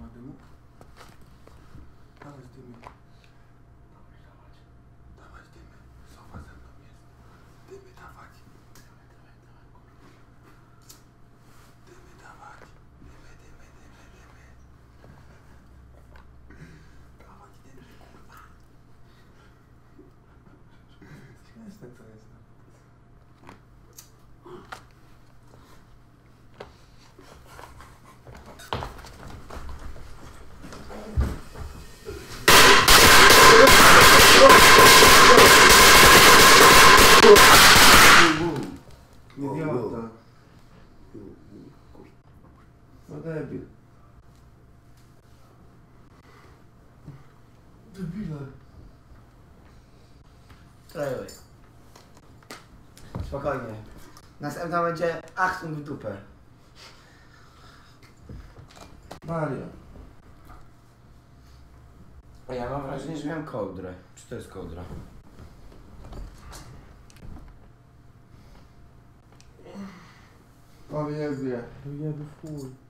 Mademu. How is Demi? Idiota. No debil. Debile. Trojuj. Spokojnie. Następna będzie Achtung w dupę. Mario. A ja mam wrażenie, że miałem kołdrę. Czy to jest kołdra? O jebie. Jeby w chuj.